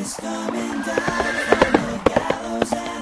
is coming down from the gallows.